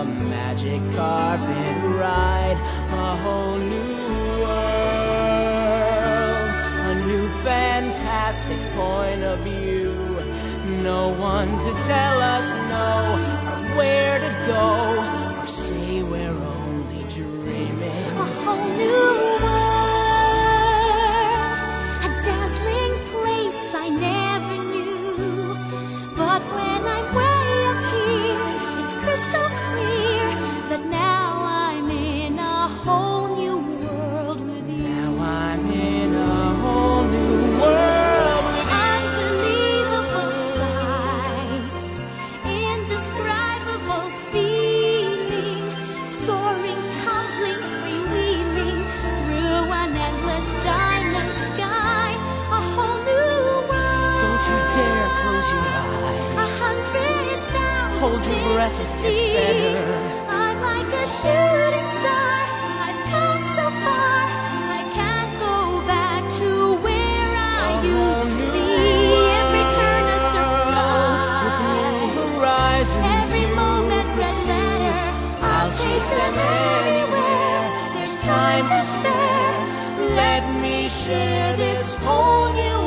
a magic carpet ride, a whole new world, a new fantastic point of view. No one to tell us no, or where to go, at it gets. I'm like a shooting star. I've come so far. I can't go back to where I used to be. Every turn a surprise. Every moment gets better. I'll chase them anywhere. There's time to spare. Let me share this whole new